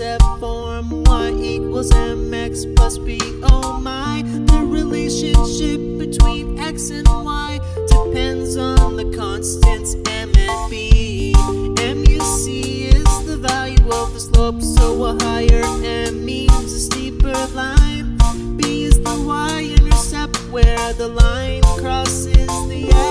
set form y equals mx plus b. Oh my, the relationship between x and y depends on the constants m and b. M you see is the value of the slope, so a higher m means a steeper line. B is the y intercept where the line crosses the x.